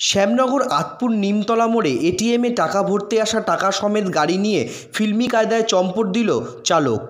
শ্যামনগর আতপুর নিমতলা মোড়ে এটিএমে টাকা ভরতে আসা টাকা সমেত গাড়ি নিয়ে ফিল্মি কায়দায় চম্পট দিল চালক।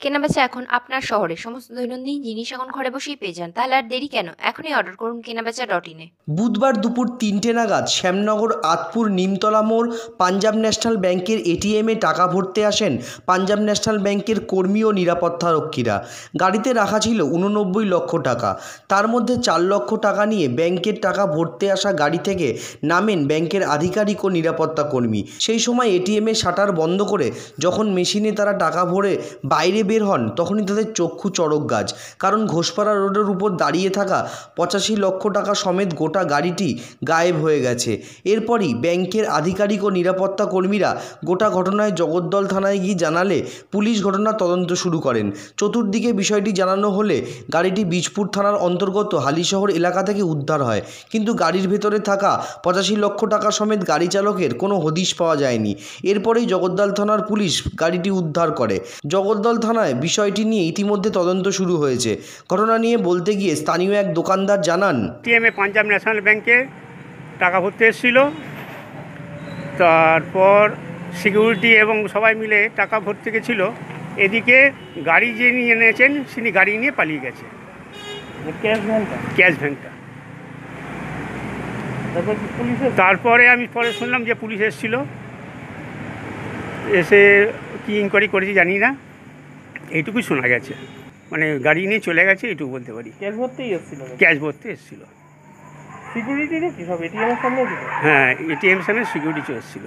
কেনাবেচা এখন আপনার শহরে। সমস্ত দৈনন্দিন জিনিস এখন ঘরে বসেই পেয়ে যান। তাহলে আর দেরি কেন? এখনই অর্ডার করুন কেনাবেচা ডট ইনে বুধবার দুপুর তিনটে নাগাদ শ্যামনগর, আতপুর, নিমতলা মোড় পাঞ্জাব ন্যাশনাল ব্যাংকের এটিএমে টাকা ভরতে আসেন পাঞ্জাব ন্যাশনাল ব্যাংকের কর্মী ও নিরাপত্তারক্ষীরা গাড়িতে রাখা ছিল উননব্বই লক্ষ টাকা। তার মধ্যে চার লক্ষ টাকা নিয়ে ব্যাংকের টাকা ভরতে আসা গাড়ি থেকে নামেন ব্যাংকের আধিকারিক ও নিরাপত্তা কর্মী। সেই সময় এটিএমে শাটার বন্ধ করে যখন মেশিনে তারা টাকা ভরে বাইরে বের হন, তখনই তাদের চক্ষু চড়ক গাছ। কারণ ঘোষপাড়া রোডের উপর দাঁড়িয়ে থাকা পঁচাশি লক্ষ টাকা সমেত গোটা গাড়িটি গায়েব হয়ে গেছে। এরপরই ব্যাংকের আধিকারিক ও নিরাপত্তা কর্মীরা গোটা ঘটনায় জগদ্দল থানায় গিয়ে জানালে পুলিশ ঘটনার তদন্ত শুরু করেন। চতুর্দিকে বিষয়টি জানানো হলে গাড়িটি বীজপুর থানার অন্তর্গত হালিশহর এলাকা থেকে উদ্ধার হয়। কিন্তু গাড়ির ভেতরে থাকা পঁচাশি লক্ষ টাকা সমেত গাড়ি চালকের কোনো হদিশ পাওয়া যায়নি। এরপরেই জগদ্দল থানার পুলিশ গাড়িটি উদ্ধার করে। জগদ্দল থানায় বিষয়টি নিয়ে ইতিমধ্যে তদন্ত শুরু হয়েছে। ঘটনা নিয়ে বলতে গিয়ে স্থানীয় এক দোকানদার জানান এটিএমে পাঞ্জাব ন্যাশনাল ব্যাংকে টাকা ভরতে এসেছিল। তারপর সিকিউরিটি এবং সবাই মিলে টাকা ভরতে গেছিল। এদিকে গাড়ি যে নিয়ে এনেছেন তিনি গাড়ি নিয়ে পালিয়ে গেছে। ক্যাশ ভ্যানটা? ক্যাশ ভ্যানটা। তারপরে আমি পরে শুনলাম যে পুলিশ এসেছিল। এসে কি ইনকোয়ারি করেছি জানি না। এইটুকুই শোনা গেছে। মানে গাড়ি নিয়ে চলে গেছে এইটুকু বলতে পারি। ক্যাশ ভরতেই এসেছিল ক্যাশ ভরতে এসেছিল। সিকিউরিটি নাকি সব? এটিএমের সামনে হ্যাঁ এটিএম সামনে সিকিউরিটি এসেছিল।